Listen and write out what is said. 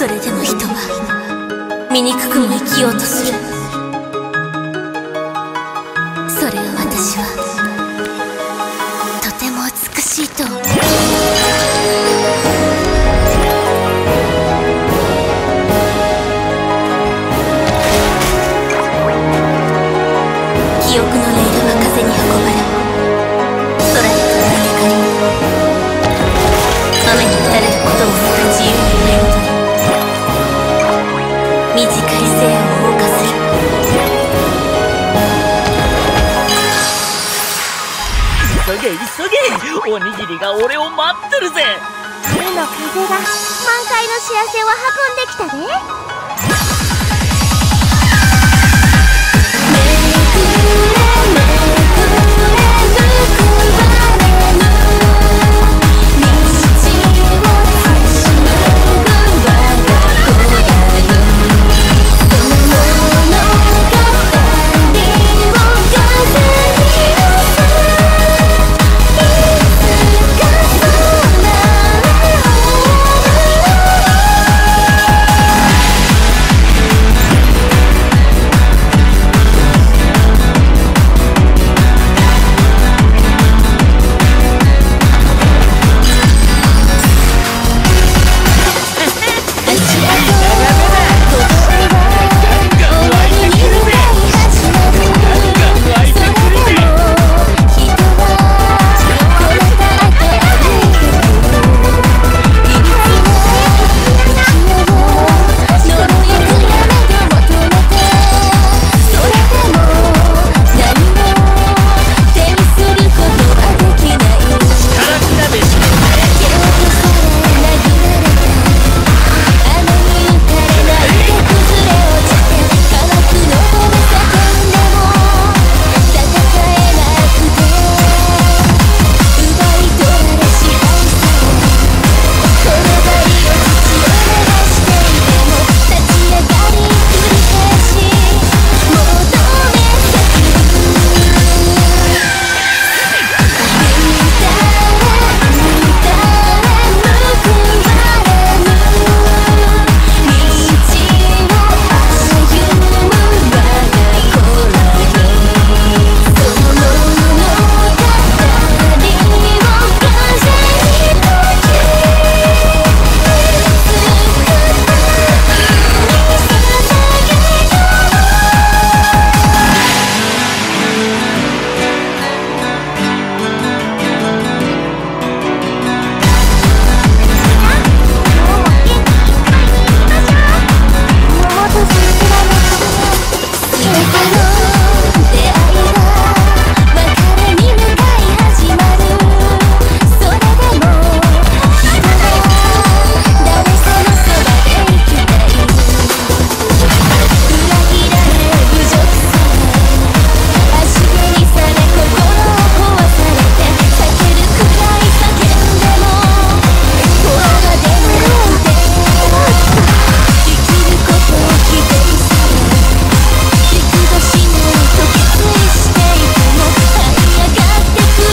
それでも人は醜くも生きようとする。それを私はとても美しいと思う。記憶のレールは風に運ばれげ急げ。おにぎりが俺を待ってるぜ。春の風が満開の幸せを運んできたで。